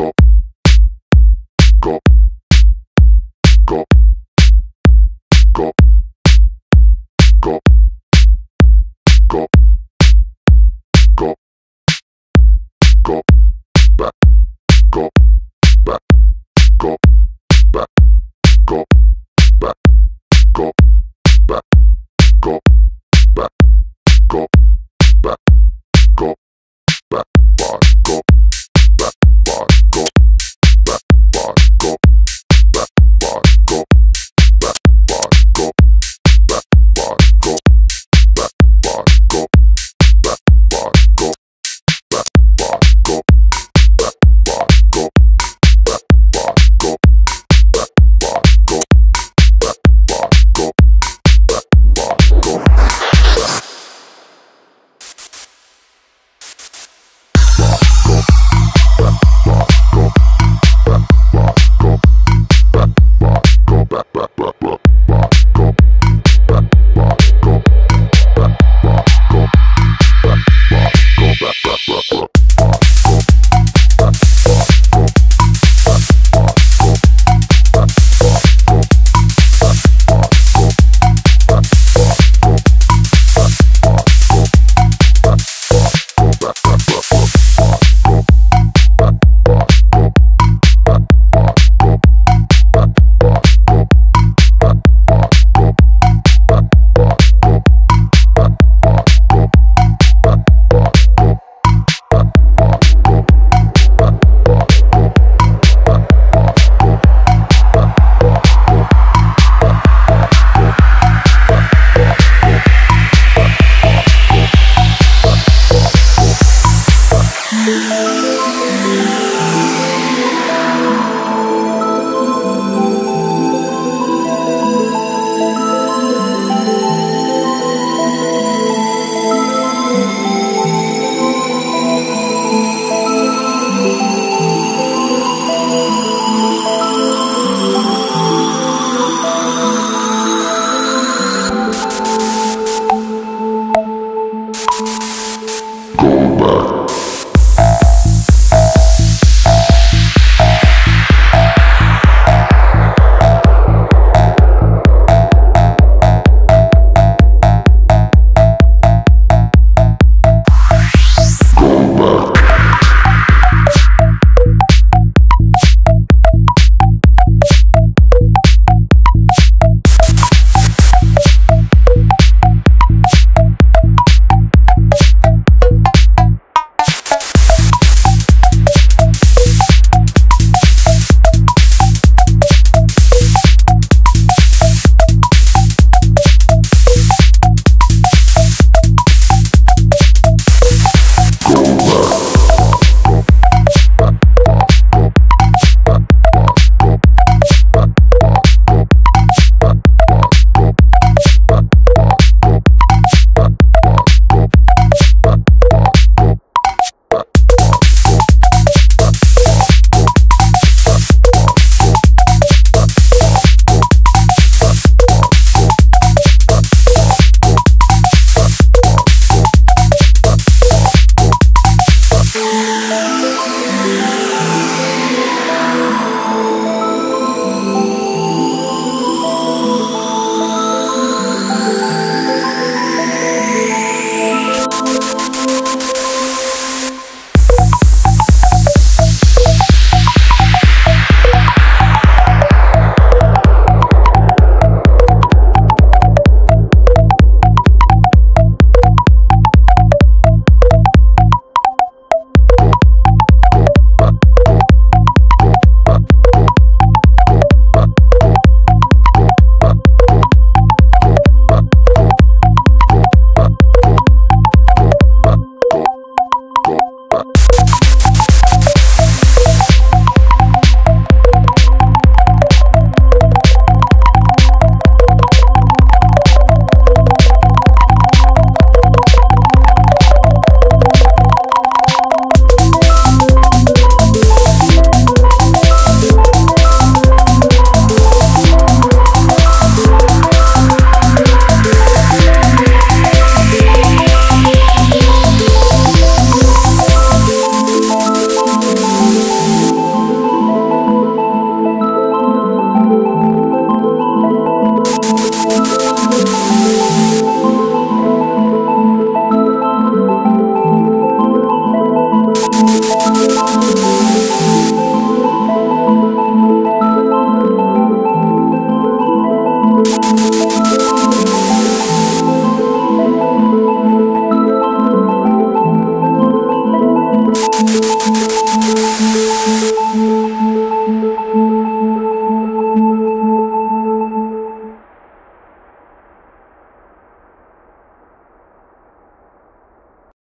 go, go, go, go, go, go, go, go, back, go, back, go, back, go, back, go. love.